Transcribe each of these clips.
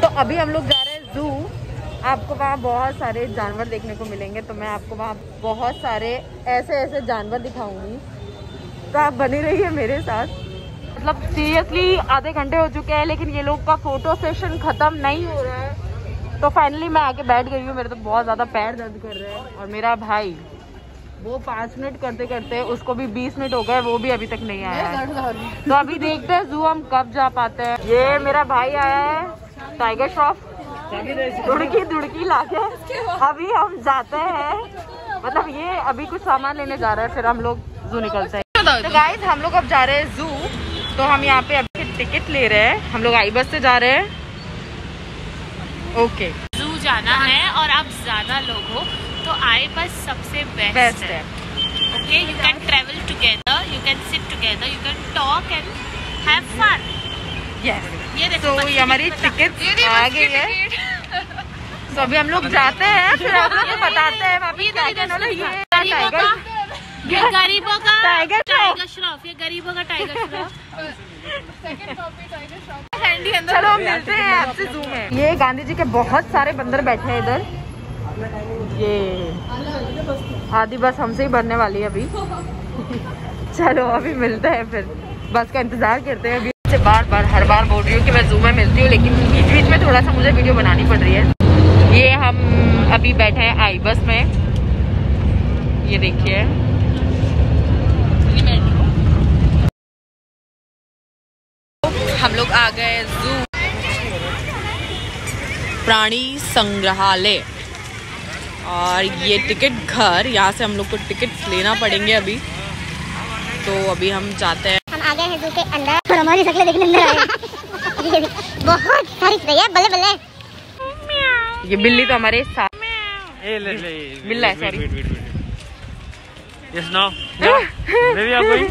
तो अभी हम लोग जा रहे हैं जू आपको वहाँ बहुत सारे जानवर देखने को मिलेंगे तो मैं आपको वहाँ बहुत सारे ऐसे ऐसे जानवर दिखाऊँगी। तो आप बनी रहिए मेरे साथ। मतलब सीरियसली आधे घंटे हो चुके हैं लेकिन ये लोग का फ़ोटो सेशन खत्म नहीं हो रहा है। तो फाइनली मैं आके बैठ गई हूँ मेरे तो बहुत ज़्यादा पैर दर्द कर रहे हैं। और मेरा भाई वो पाँच मिनट करते करते उसको भी बीस मिनट हो गए वो भी अभी तक नहीं आया है। तो अभी देखते हैं जू हम कब जा पाते हैं। ये मेरा भाई आया है। टाइगर श्रॉफ दुड़की दुड़की लाके। अभी हम जाते हैं। मतलब ये अभी कुछ सामान लेने जा रहे हैं फिर हम लोग जू निकलते हैं। तो गाइस हम लोग अब जा रहे हैं जू तो हम यहाँ पे अभी टिकट ले रहे हैं। हम लोग आई बस से जा रहे हैं। ओके जू जाना है और आप ज़्यादा लोग हो तो आई बस सबसे बेस्ट बेस्ट है। है। Okay you can travel together you can sit together you can talk and have fun yes ये देखो तो ये हमारी टिकट आ गई है। तो अभी हम लोग जाते हैं फिर हम लोग बताते हैं ये गरीबों का। ये गरीबों का टाइगर टाइगर श्रॉफ ये गरीबों का टाइगर श्रॉफ चलो मिलते हैं आपसे जू में ये गांधी जी के बहुत सारे बंदर बैठे हैं इधर। ये आधी बस हमसे ही भरने वाली है अभी। चलो अभी मिलते हैं फिर। बस का इंतज़ार करते हैं अभी। से बार बार, हर बार बोल रही हूँ कि मैं जू में मिलती हूँ, लेकिन बीच बीच में थोड़ा सा मुझे वीडियो बनानी पड़ रही है। ये हम अभी बैठे हैं आई बस में। ये देखिए। हम लोग आ गए जू प्राणी संग्रहालय। और ये टिकट घर, यहाँ से हम लोग को टिकट लेना पड़ेंगे अभी। तो अभी हम जाते हैं। आ गए हैं जू के अंदर और हमारी शक्लें देखने अंदर आए हैं। ये बहुत सारी भैया बल्ले बल्ले। ये बिल्ली तो हमारे साथ ए ले ले मिल है, sorry. यस नो बेबी आप कोई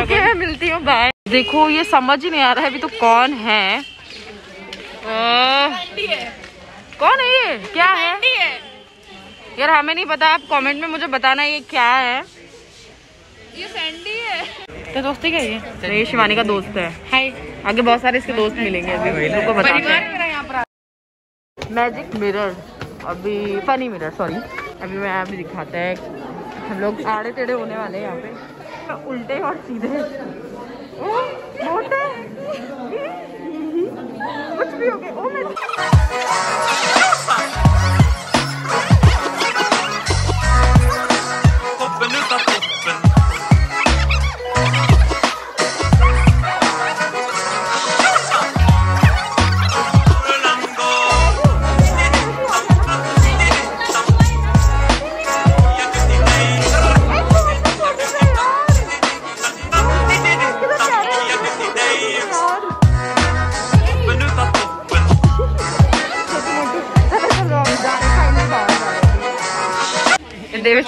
ओके मैं मिलती हूँ बाय देखो ये समझ ही नहीं आ रहा है अभी तो कौन है। कौन है ये? क्या है? यार हमें नहीं पता आप कमेंट में मुझे बताना ये क्या है। ये सैंडी है। तो दोस्ती क्या ये ये शिवानी का दोस्त है। हाय आगे बहुत सारे इसके दोस्त मिलेंगे अभी। लोग को बताते मैजिक मिरर अभी फनी मिरर सॉरी अभी मैं अभी दिखाता है। हम लोग आड़े टेढ़े होने वाले हैं यहाँ पे। उल्टे और सीधे। ओ, मोटे कुछ भी हो गया। ओ मैं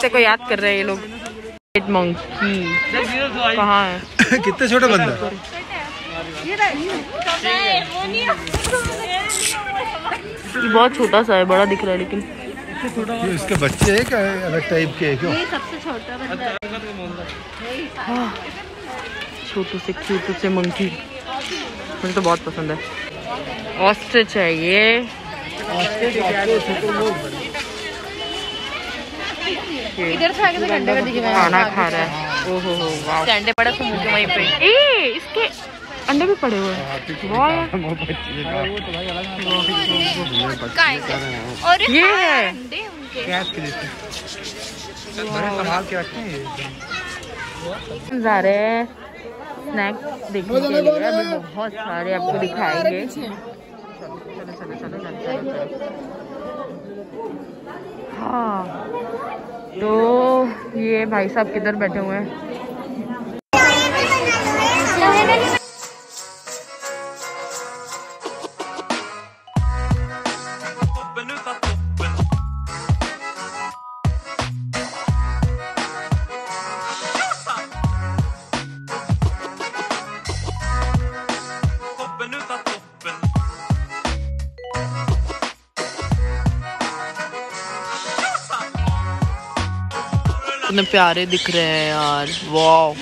देवेश को याद कर रहे हैं ये लोग। मंकी कहाँ है? कितने छोटे बंदा ये बहुत छोटा सा है बड़ा दिख रहा है लेकिन। ये इसके बच्चे हैं क्या? अलग टाइप के हैं क्यों? छोटू से क्यूटू से मंकी मुझे तो बहुत पसंद है। ऑस्ट्रिच है ये। इधर से आगे घंटे का दिखे खाना खा रहा है ओहो हो वाह अंडे पड़े तो मुँह के वहीं पे ए इसके अंडे भी पड़े हुए हैं और ये है अंडे उनके बड़े संभाल के रखते हैं ये हम जा रहे हैं देखने के लिए अभी बहुत सारे आपको दिखाएँगे चलो चलो चलो चलो चलो चलो हाँ तो ये भाई साहब किधर बैठे हुए हैं? कितने प्यारे दिख रहे हैं यार। वाह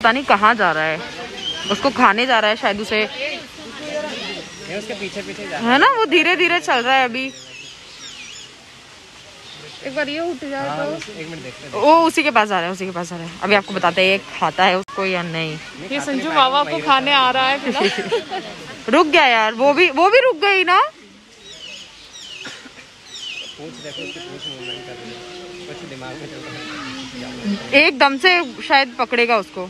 पता नहीं कहाँ जा रहा है। उसको खाने जा रहा है शायद उसे। उसके पीछे पीछे जा है ना? वो धीरे धीरे चल रहा है अभी। एक बार ये उठ जाए तो। एक मिनट देखते वो उसी के पास जा रहा है उसी के पास जा रहा है। अभी आपको बताते हैं ये खाता है उसको या नहीं। ये संजू बाबा को खाने आ रहा है रुक गया यार वो भी वो भी रुक गई ना? पूछ देखो उसकी पूछ मूवमेंट कर रही है। कुछ दिमाग में चल रहा है। एकदम से शायद पकड़ेगा उसको।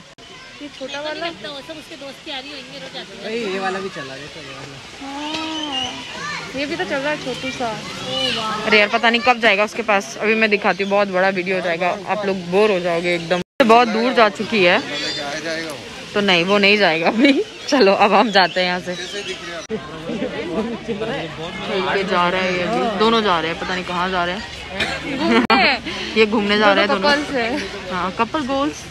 अरे ये वाला भी चला देखो ये वाला ये भी तो चल रहा है छोटू सा। अरे यार पता नहीं कब जाएगा उसके पास। अभी मैं दिखाती हूँ बहुत बड़ा वीडियो हो जाएगा। आप लोग बोर हो जाओगे एकदम। बहुत दूर जा चुकी है। तो नहीं वो नहीं जाएगा अभी। चलो अब हम जाते हैं यहाँ से। ये जा रहे हैं ये भी दोनों जा रहे हैं पता नहीं कहाँ जा रहे हैं। ये घूमने जा रहे हैं दोनों। हाँ। कपल गोल्स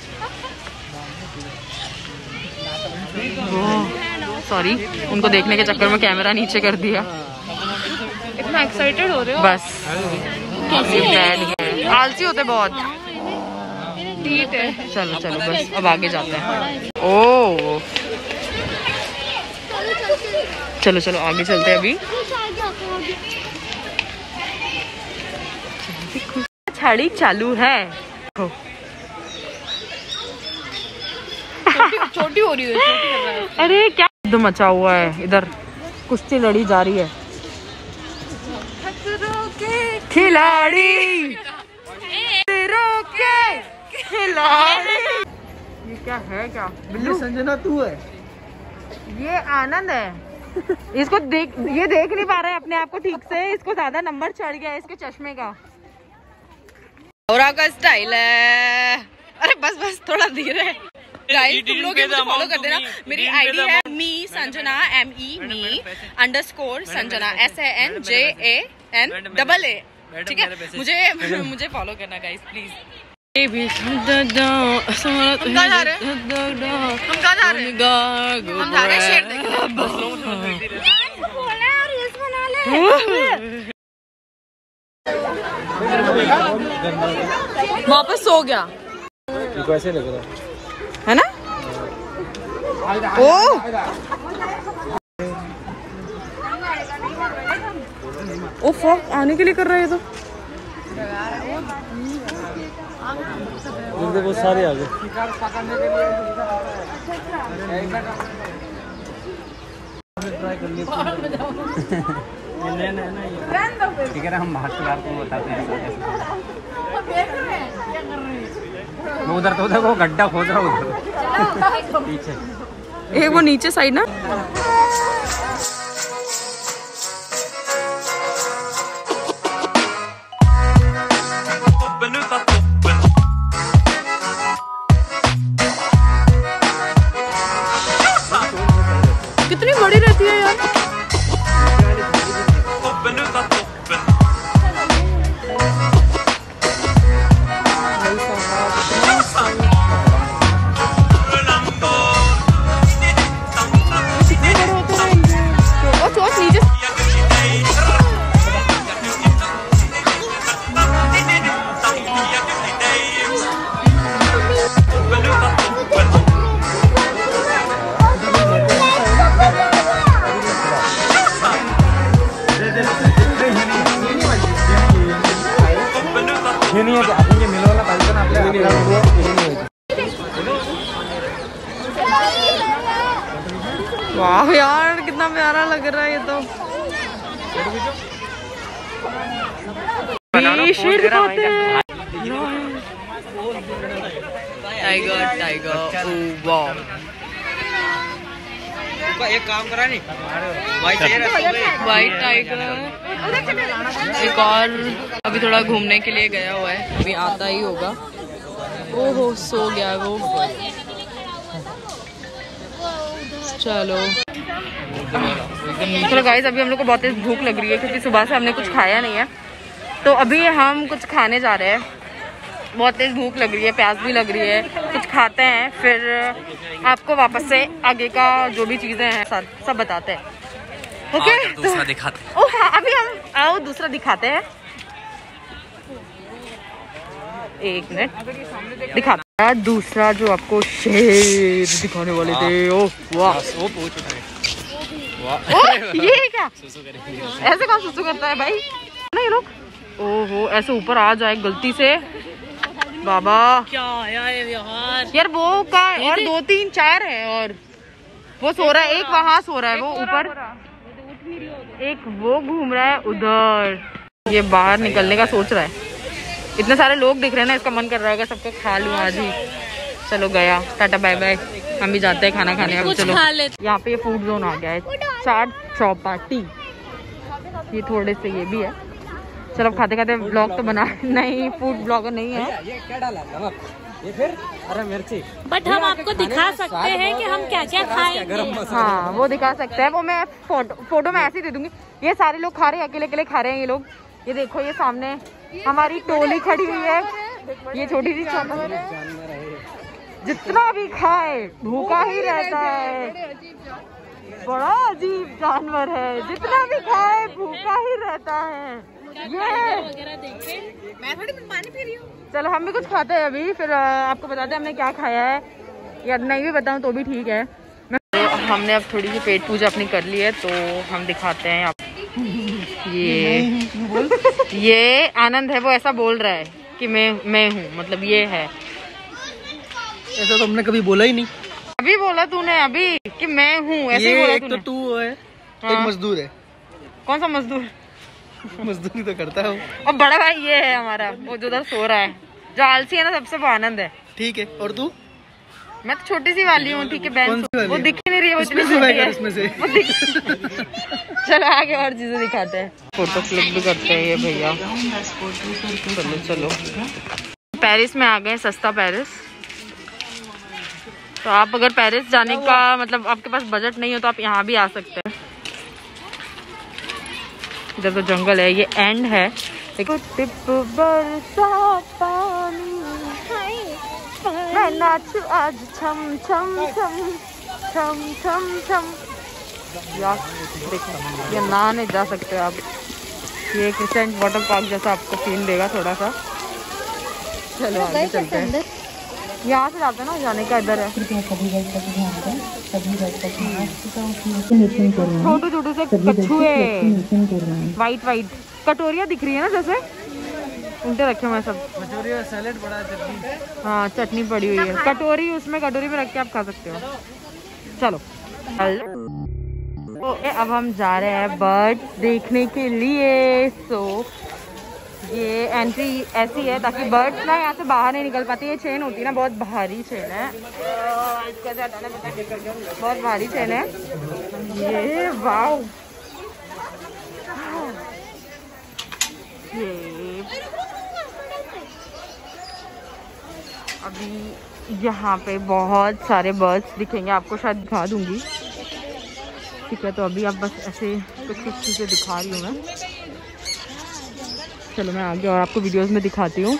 सॉरी उनको देखने के चक्कर में कैमरा नीचे कर दिया। इतना एक्साइटेड हो रहे हो? बस। बैठ गए आलसी होते बहुत। ठीक है। चलो चलो बस अब आगे जाते हैं। ओ चलो चलो आगे चलते हैं अभी। छड़ी चालू है। छोटी हो रही है अरे क्या युद्ध मचा हुआ है इधर? कुश्ती लड़ी जा रही है। खिलाड़ी। खिलाड़ी। ये क्या है क्या? बिल्लू संजना तू है। ये आनंद है। इसको देख ये देख नहीं पा रहा है अपने आप को ठीक से। इसको ज़्यादा नंबर चढ़ गया है इसके चश्मे का। और का स्टाइल है। अरे बस बस थोड़ा धीरे। गाइस तुम लोग मुझे फॉलो कर देना। मेरी आईडी है me Sanjana M E me underscore Sanjana S A N J A N double A ठीक है? मुझे मुझे फॉलो करना गाइस प्लीज़ हम कहाँ जा रहे हैं हम कहाँ जा रहे हैं हम जा रहे हैं शेर देखने वापस सो गया। ऐसे लग रहा है। है ना? ओ ओ फक आने के लिए कर रहा है ये तो। वो सारे आ गए। ठीक है ना हम महाराष्ट्र को बताते हैं। वो उधर तो उधर वो गड्ढा खोद रहा है उधर। पीछे एक वो नीचे साइड ना। टाइगर टाइगर एक काम करा नहीं वाइट टाइगर एक और अभी थोड़ा घूमने के लिए गया हुआ है। अभी आता ही होगा। ओहो सो गया वो। चलो। चलो गाइस अभी हम लोग को बहुत तेज भूख लग रही है क्योंकि सुबह से हमने कुछ खाया नहीं है। तो अभी हम कुछ खाने जा रहे हैं। बहुत तेज भूख लग रही है प्यास भी लग रही है। कुछ खाते हैं फिर आपको वापस से आगे का जो भी चीज़ें हैं सब सब बताते हैं। ओके दूसरा दिखाते हैं। ओ हाँ अभी हम आओ दूसरा दिखाते हैं। एक मिनट। दिखाते यार दूसरा जो आपको शेर दिखाने वाले थे। ओ वाह। वो पूछ उठाए ओ, ये क्या? ऐसे कौन सुसु करता है भाई? ना ये लोग ओहो ऐसे ऊपर आ जाए गलती से। बाबा। क्या आया यार यार वो का और दो तीन चार है और वो सो रहा है एक वहाँ सो रहा है वो ऊपर। एक वो घूम रहा है उधर। ये बाहर निकलने का सोच रहा है। इतने सारे लोग दिख रहे हैं ना इसका मन कर रहा होगा सबको खा लूँ आज ही। चलो गया। टाटा बाय बाय हम भी जाते हैं खाना खाने अब चलो। यहाँ पे ये फ़ूड जोन आ गया है चाट चौपाटी। ये थोड़े से ये भी है। चलो खाते खाते ब्लॉग तो बना नहीं फ़ूड ब्लॉगर नहीं है। ये क्या डाला? ये फिर? अरे मिर्ची। बट हम आपको दिखा सकते हैं कि हम क्या क्या खाएँगे। हाँ वो दिखा सकते हैं। वो मैं फ़ोटो फ़ोटो में ऐसे ही दे दूँगी। ये सारे लोग खा रहे हैं अकेले अकेले खा रहे हैं ये लोग। ये देखो ये सामने हमारी टोली खड़ी हुई है। ये छोटी सी जितना भी खाए भूखा ही रहता है। बड़ा अजीब जानवर है। जितना भी खाए भूखा ही रहता है। चलो हम भी कुछ खाते हैं अभी फिर आपको बताते हैं हमने क्या खाया है। या नहीं भी बताऊँ तो भी ठीक है। तो हमने अब थोड़ी सी पेट पूजा अपनी कर ली है तो हम दिखाते हैं आप। ये ये आनंद है वो ऐसा बोल रहा है कि मैं मैं हूँ मतलब ये है। ऐसा तो हमने कभी बोला ही नहीं। अभी बोला तूने अभी कि मैं हूँ ऐसे ही बोला एक तो तू है हाँ। एक मजदूर है। कौन सा मजदूर? मजदूरी तो करता है। और बड़ा भाई ये है हमारा वो जो उधर सो रहा है। जो आलसी है ना सबसे वो आनंद है। ठीक है और तू? मैं तो छोटी सी वाली हूँ ठीक है बहन वो? दिख ही नहीं रही है वो उसमें से है। उसमें से। चलो आगे और चीज़ें दिखाते हैं। फ़ोटो क्लिक भी करते हैं ये भैया। चलो चलो। पेरिस में आ गए सस्ता पेरिस। तो आप अगर पेरिस जाने का मतलब आपके पास बजट नहीं हो तो आप यहाँ भी आ सकते हैं। इधर तो जंगल है ये एंड है। देखो टिप बरसा पानी। मैं नाचू आज छम छम छम छम छम छम। यार देखो ये ना नहीं जा सकते आप। ये क्रिसेंट वाटर पार्क जैसा आपको फील देगा थोड़ा सा। चलो आगे चलते हैं। यहाँ से जाते हैं ना जाने का इधर है। छोटे छोटे से कछुए। वाइट वाइट कटोरिया दिख रही है ना जैसे? उल्टे रखे हुए सब। सैलेड बड़ा चटनी। हाँ चटनी पड़ी हुई है। कटोरी उसमें कटोरी में रख के आप खा सकते हो। चलो। तो अब हम जा रहे हैं बर्ड देखने के लिए सो ये एंट्री ऐसी है ताकि बर्ड्स ना यहाँ से बाहर नहीं निकल पाती, ये चेन होती है ना, बहुत भारी चेन है? बहुत भारी चेन है। ये वाओ ये। अभी यहाँ पे बहुत सारे बर्ड्स दिखेंगे, आपको शायद दिखा दूँगी। ठीक है तो अभी आप बस ऐसे कुछ कुछ चीज़ें दिखा रही हूँ मैं। चलो मैं आगे और आपको वीडियोस में दिखाती हूँ।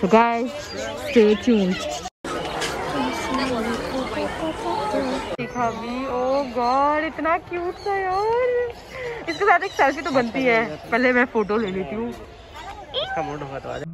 तो गाइस स्टे ट्यून्ड देखा भी ओ गॉड इतना क्यूट सा यार। इसके साथ एक सेल्फी तो बनती है। पहले मैं फ़ोटो ले लेती हूँ। इसका मूड होगा तो आ जा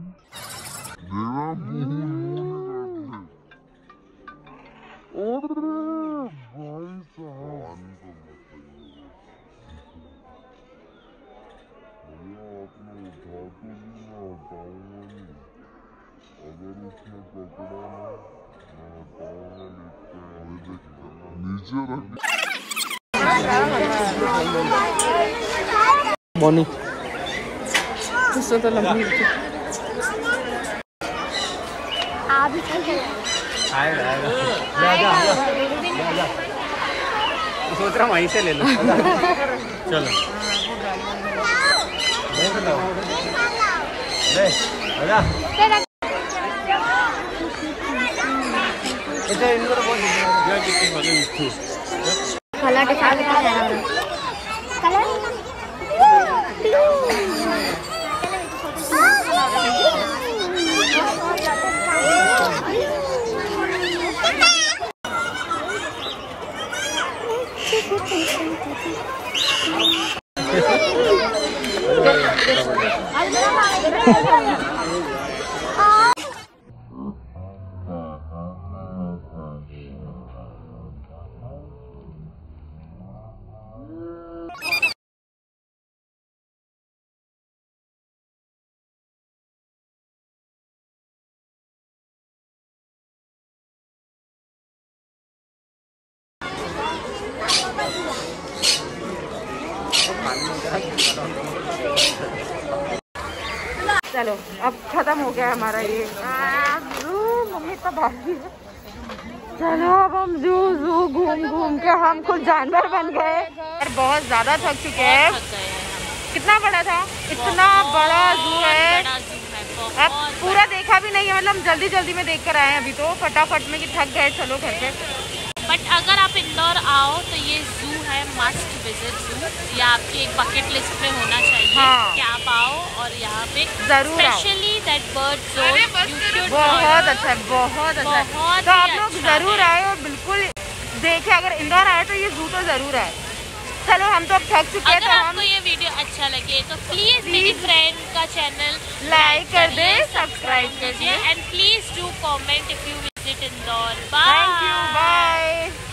बोनी इससे तो लंबी आएगा आएगा ले आ जा आ जा ले आ जा सोच रहा हूँ वहीं से ले लो चलो इधर इधर बहुत कलर दिखा के कलर Ha ha ha! चलो अब खत्म हो गया हमारा ये। मम्मी तो भागी है। चलो अब हम जू जू घूम घूम के हम खुद जानवर बन गए। और बहुत ज़्यादा थक चुके हैं। कितना बड़ा था? इतना बड़ा जू है। है अब पूरा देखा भी नहीं है मतलब हम जल्दी जल्दी में देख कर आए हैं अभी तो। फटाफट में कि थक गए चलो घर पे बट अगर आप इंदौर आओ तो ये जू है मस्ट विज़िट जू ये आपकी एक बकेट लिस्ट में होना चाहिए हाँ। कि आप आओ और यहाँ पे ज़रूर स्पेशली दैट बर्ड जोन बहुत अच्छा है बहुत अच्छा है। बहुत तो आप लोग अच्छा ज़रूर आए और बिल्कुल देखे अगर इंदौर आए तो ये जू तो ज़रूर आए। चलो हम तो अब थक चुके हैं अगर तो हम आपको ये वीडियो अच्छा लगे तो प्लीज़ मेरी फ्रेंड का चैनल लाइक कर दे सब्सक्राइब कर दे and please do comment if you visit Indore bye bye